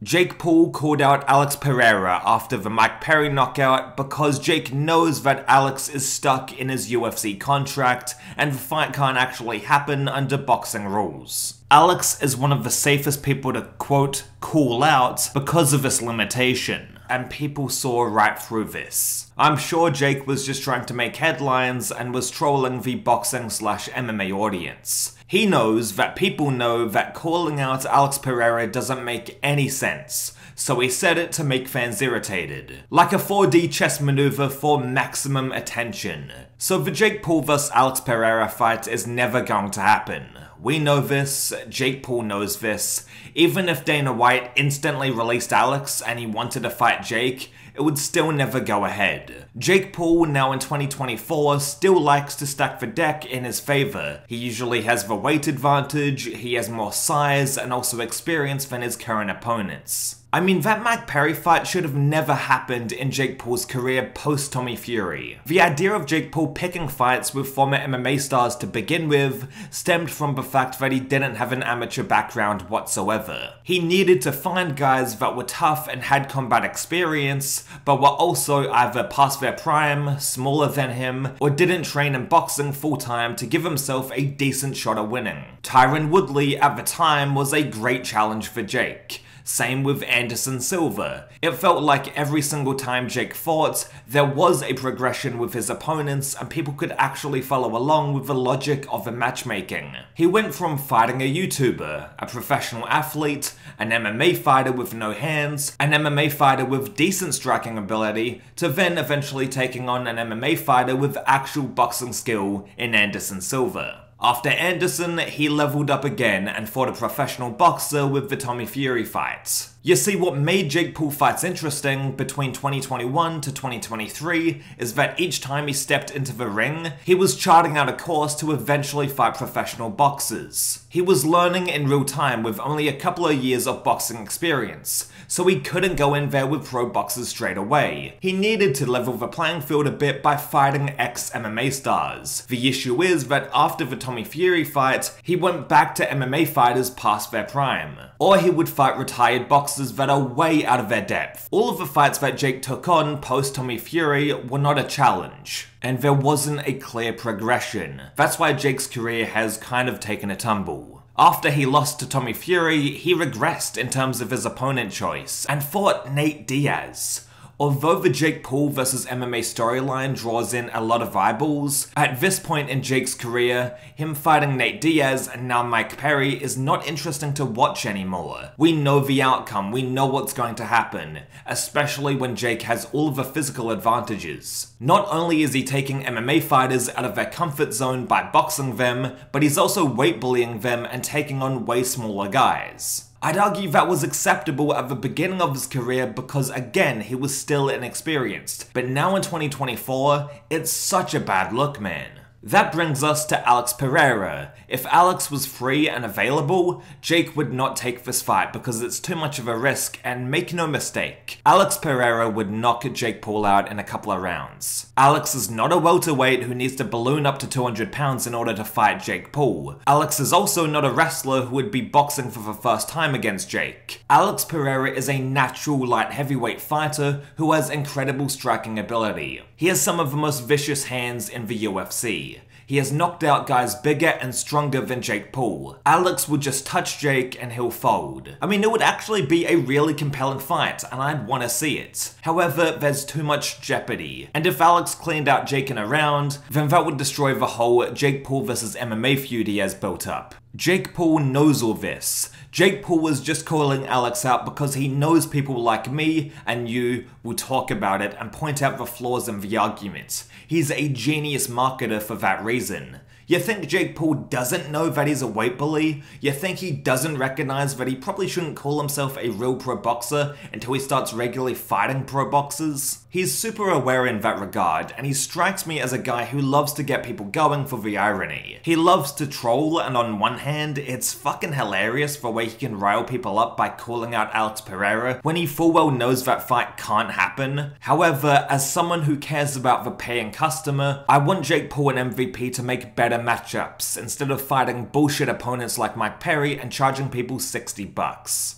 Jake Paul called out Alex Pereira after the Mike Perry knockout because Jake knows that Alex is stuck in his UFC contract and the fight can't actually happen under boxing rules. Alex is one of the safest people to quote, call out because of this limitation, and people saw right through this. I'm sure Jake was just trying to make headlines and was trolling the boxing slash MMA audience. He knows that people know that calling out Alex Pereira doesn't make any sense, so he said it to make fans irritated. Like a 4D chess maneuver for maximum attention. So the Jake Paul vs Alex Pereira fight is never going to happen. We know this, Jake Paul knows this. Even if Dana White instantly released Alex and he wanted to fight Jake, it would still never go ahead. Jake Paul, now in 2024, still likes to stack the deck in his favor. He usually has the weight advantage, he has more size, and also experience than his current opponents. I mean, that Mike Perry fight should have never happened in Jake Paul's career post Tommy Fury. The idea of Jake Paul picking fights with former MMA stars to begin with stemmed from the fact that he didn't have an amateur background whatsoever. He needed to find guys that were tough and had combat experience, but were also either past their prime, smaller than him, or didn't train in boxing full time to give himself a decent shot at winning. Tyron Woodley at the time was a great challenge for Jake. Same with Anderson Silva. It felt like every single time Jake fought, there was a progression with his opponents and people could actually follow along with the logic of the matchmaking. He went from fighting a YouTuber, a professional athlete, an MMA fighter with no hands, an MMA fighter with decent striking ability, to then eventually taking on an MMA fighter with actual boxing skill in Anderson Silva. After Anderson, he leveled up again and fought a professional boxer with the Tommy Fury fight. You see, what made Jake Paul fights interesting between 2021 to 2023 is that each time he stepped into the ring, he was charting out a course to eventually fight professional boxers. He was learning in real time with only a couple of years of boxing experience, so he couldn't go in there with pro boxers straight away. He needed to level the playing field a bit by fighting ex-MMA stars. The issue is that after the Tommy Fury fight, he went back to MMA fighters past their prime. Or he would fight retired boxers boxers that are way out of their depth. All of the fights that Jake took on post Tommy Fury were not a challenge, and there wasn't a clear progression. That's why Jake's career has kind of taken a tumble. After he lost to Tommy Fury, he regressed in terms of his opponent choice and fought Nate Diaz. Although the Jake Paul vs MMA storyline draws in a lot of eyeballs, at this point in Jake's career, him fighting Nate Diaz and now Mike Perry is not interesting to watch anymore. We know the outcome, we know what's going to happen, especially when Jake has all the physical advantages. Not only is he taking MMA fighters out of their comfort zone by boxing them, but he's also weight bullying them and taking on way smaller guys. I'd argue that was acceptable at the beginning of his career because again, he was still inexperienced. But now in 2024, it's such a bad look, man. That brings us to Alex Pereira. If Alex was free and available, Jake would not take this fight because it's too much of a risk, and make no mistake, Alex Pereira would knock Jake Paul out in a couple of rounds. Alex is not a welterweight who needs to balloon up to 200 pounds in order to fight Jake Paul. Alex is also not a wrestler who would be boxing for the first time against Jake. Alex Pereira is a natural light heavyweight fighter who has incredible striking ability. He has some of the most vicious hands in the UFC. He has knocked out guys bigger and stronger than Jake Paul. Alex would just touch Jake and he'll fold. I mean, it would actually be a really compelling fight, and I'd want to see it. However, there's too much jeopardy. And if Alex cleaned out Jake in a round, then that would destroy the whole Jake Paul vs MMA feud he has built up. Jake Paul knows all this. Jake Paul was just calling Alex out because he knows people like me and you will talk about it and point out the flaws in the argument. He's a genius marketer for that reason. You think Jake Paul doesn't know that he's a weight bully? You think he doesn't recognize that he probably shouldn't call himself a real pro boxer until he starts regularly fighting pro boxers? He's super aware in that regard, and he strikes me as a guy who loves to get people going for the irony. He loves to troll, and on one hand, it's fucking hilarious the way he can rile people up by calling out Alex Pereira when he full well knows that fight can't happen. However, as someone who cares about the paying customer, I want Jake Paul and MVP to make better matchups instead of fighting bullshit opponents like Mike Perry and charging people 60 bucks.